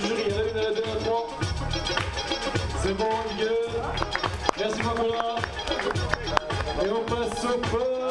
jury, à à C'est bon, il. Merci Nicolas. Et on passe au peur.